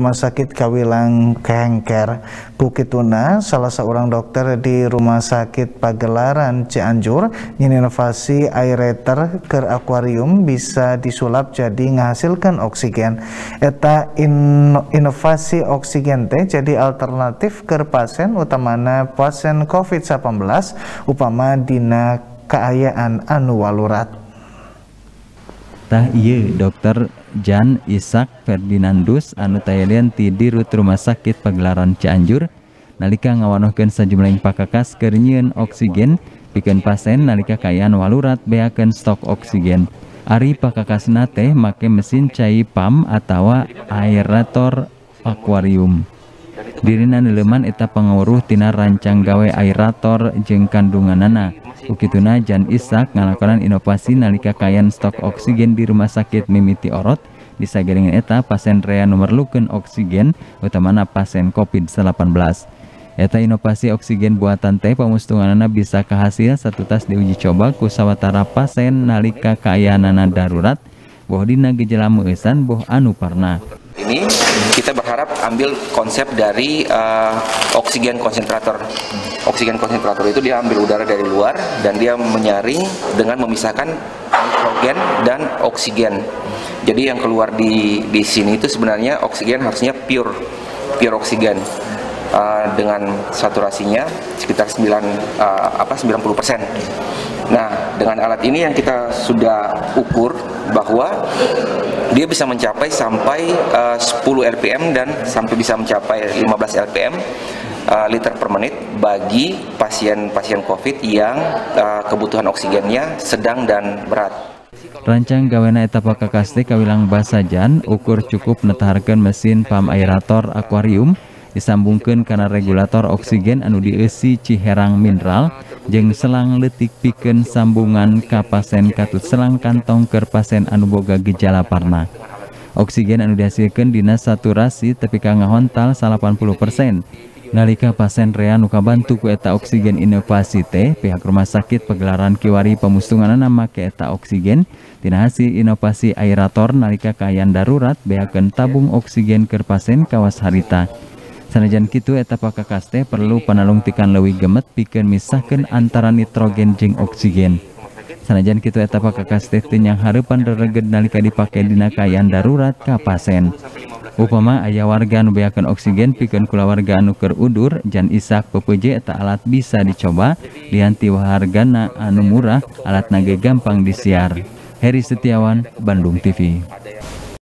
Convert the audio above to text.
Rumah Sakit Kawilang Kengker Bukituna salah seorang dokter di Rumah Sakit Pagelaran Cianjur. Inovasi aerator ke akuarium bisa disulap jadi menghasilkan oksigen. Eta in, inovasi oksigen teh jadi alternatif ke pasien utamana pasien COVID-19 upama dina keayaan anu walurat. Tah iya dokter Jan Isak Ferdinandus anu tayalian ti dirut rumah sakit pagelaran Cianjur nalika ngawanohkeun sajumlah pakakas keur oksigen pikeun pasien nalika kayaan walurat beakeun stok oksigen. Ari pakakasna teh make mesin cai pam atawa aerator akuarium dirina neleman eta pengawuruh tina rancang gawe aerator jeung kandunganana. Ukituna Jan Isak ngalakonan inovasi nalika kayan stok oksigen di rumah sakit mimiti orot di sagelingan eta pasien rea nomor luken oksigen utamana pasien COVID-19 Eta inovasi oksigen buatan teh pemustunganana bisa kehasil satu tas diuji coba ku sawatara pasien nalika kayanana darurat boh dina gejala meusan boh anu parna. Ini kita berharap ambil konsep dari uh, oksigen konsentrator. Oksigen konsentrator itu dia ambil udara dari luar dan dia menyaring dengan memisahkan nitrogen dan oksigen. Jadi yang keluar di di sini itu sebenarnya oksigen harusnya pure pure oksigen uh, dengan saturasinya sekitar 9 uh, apa 90%. Nah, dengan alat ini yang kita sudah ukur bahwa dia bisa mencapai sampai uh, 10 rpm dan sampai bisa mencapai 15 rpm uh, liter per menit bagi pasien-pasien COVID yang uh, kebutuhan oksigennya sedang dan berat. Rancang gawena etapa kakaste kawilang basajan ukur cukup netaharkan mesin pam aerator akuarium disambungkan karena regulator oksigen anu diisi Ciherang mineral jeng selang letik piken sambungan kapasen katut selang kantong ke pasien anu boga gejala parna. Oksigen anu dihasilkan dinas saturasi tapi ngahontal 80% nalika pasien rea nuka bantu ku eta oksigen inovasi teh pihak rumah sakit pegelaran kiwari pemustungan nama ke eta oksigen. Tina hasil inovasi aerator nalika kayan darurat beakeun tabung oksigen ke pasien kawas harita sanajan kitu eta pakakas teh perlu panalungtikan leuwih gemet pikeun misahkeun antara nitrogen jeung oksigen. Sanajan kitu eta pakakas teh yang hareupan rereged nalika dipake dina kaayaan darurat ka pasien upama aya warga beakeun oksigen pikeun kulawarga anu keur udur jan isak pepeje eta alat bisa dicoba dianti hargana anu murah alat nage gampang disiar. Heri Setiawan Bandung TV